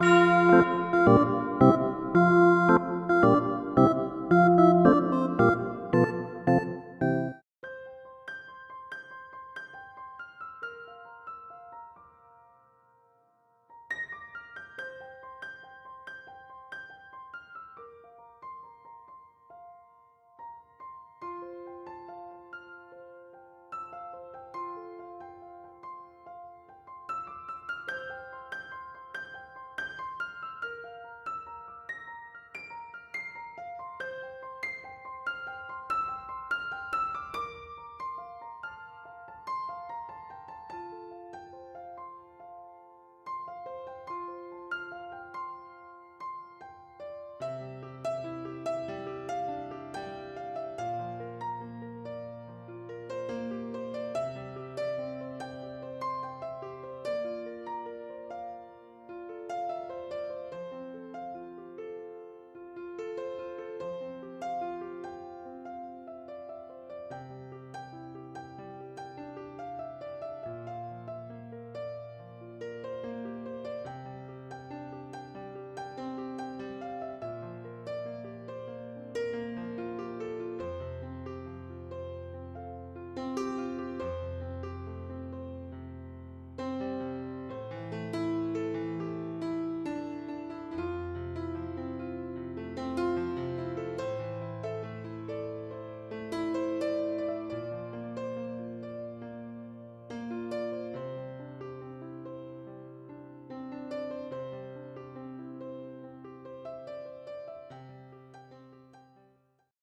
Música thank you